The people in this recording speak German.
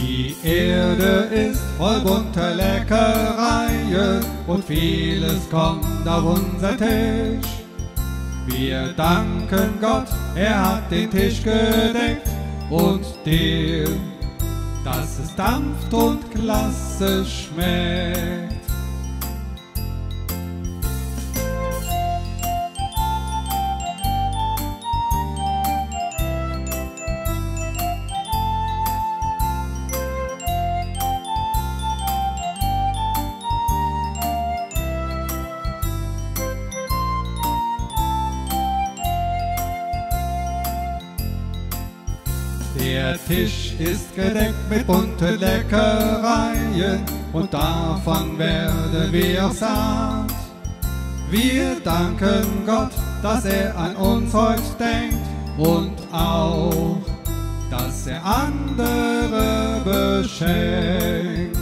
Freude ist voll bunter Leckereien und vieles kommt auf unser Tisch. Wir danken Gott, er hat den Tisch gedeckt und dir, dass es dampft und klasse schmeckt. Der Tisch ist gedeckt mit bunten Leckereien und davon werden wir satt. Wir danken Gott, dass er an uns heute denkt und auch, dass er andere beschenkt.